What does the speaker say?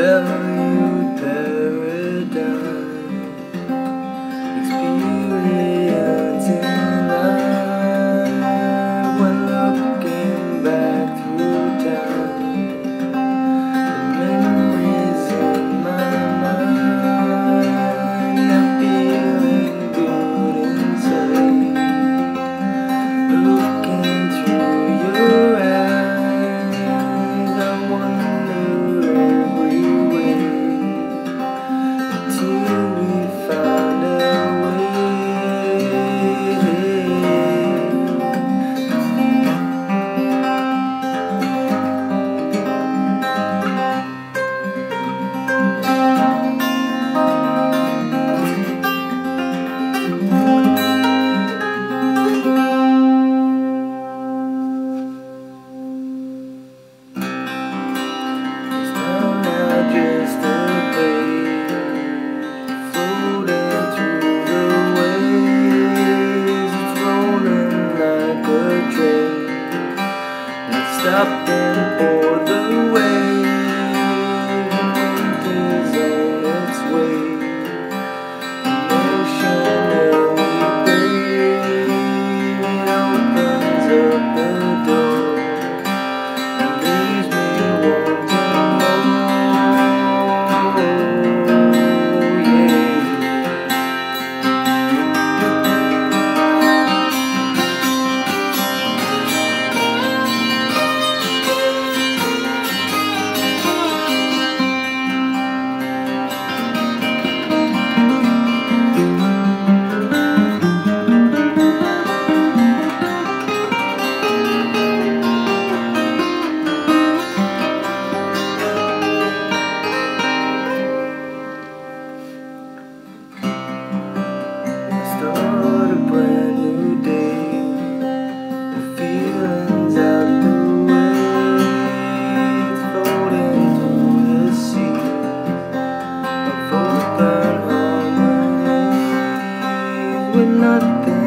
Yeah. nothing.